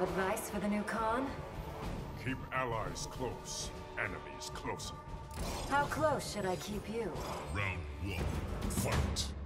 Advice for the new Khan? Keep allies close, enemies closer. How close should I keep you? Round one, fight.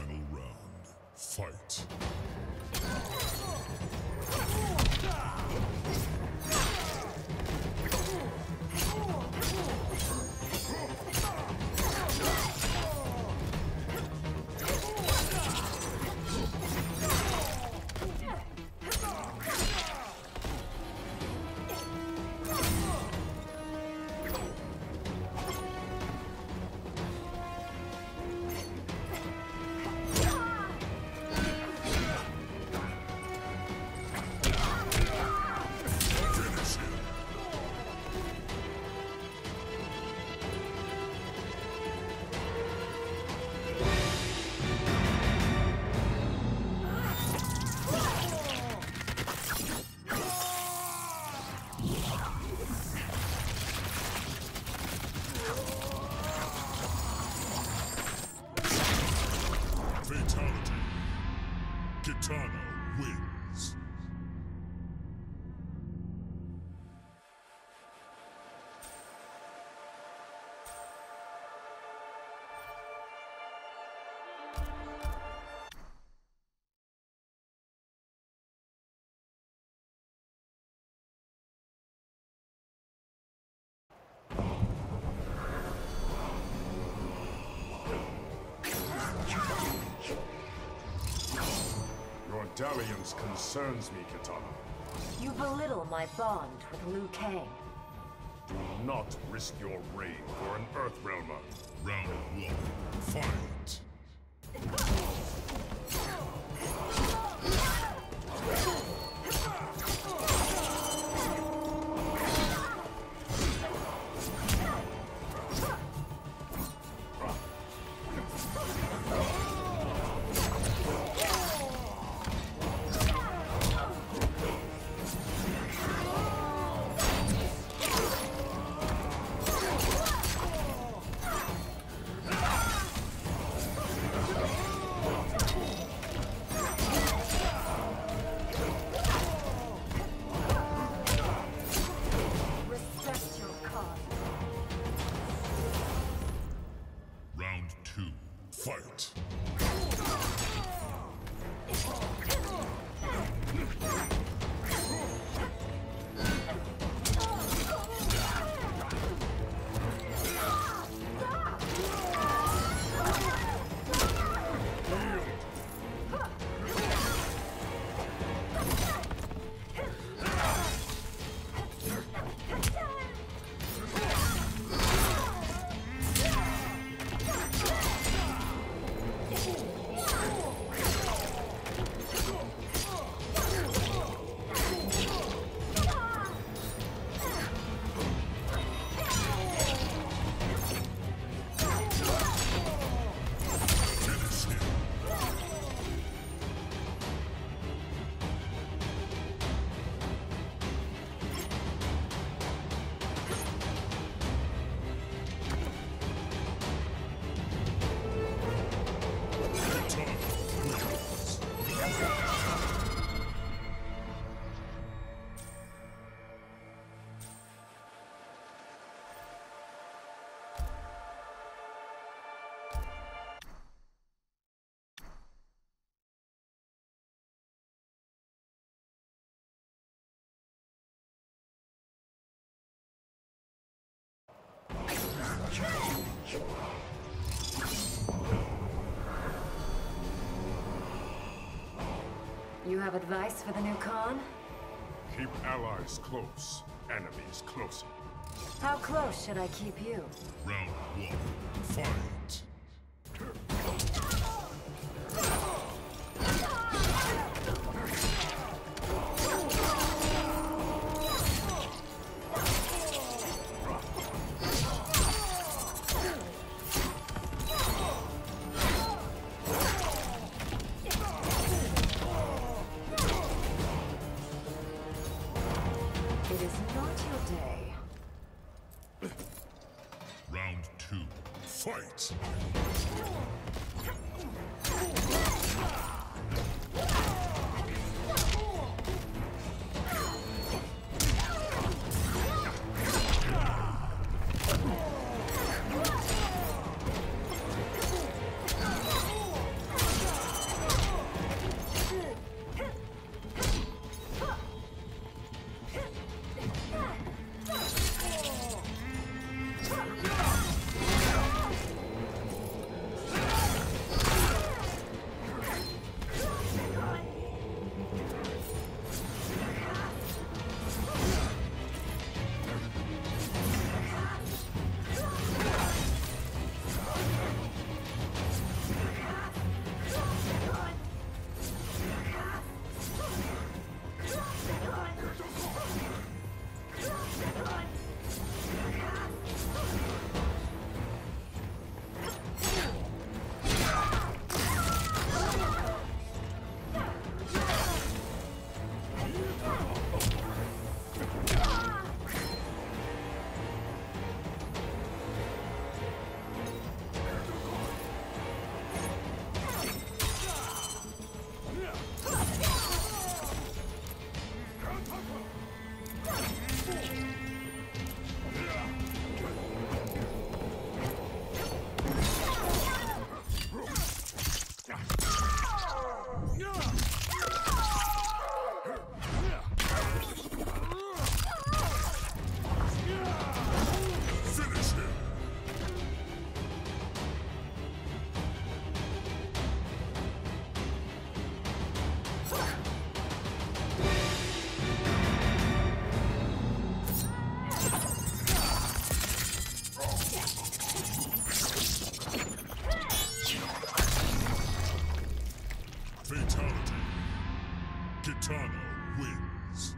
Final round, fight. Your dalliance concerns me, Kitana. You belittle my bond with Liu Kang. Do not risk your reign for an Earthrealmer. Round one, fight. Fight. You have advice for the new Khan? Keep allies close, enemies closer. How close should I keep you? Round one, fight! Round two, fight! Fatality. Kitana wins.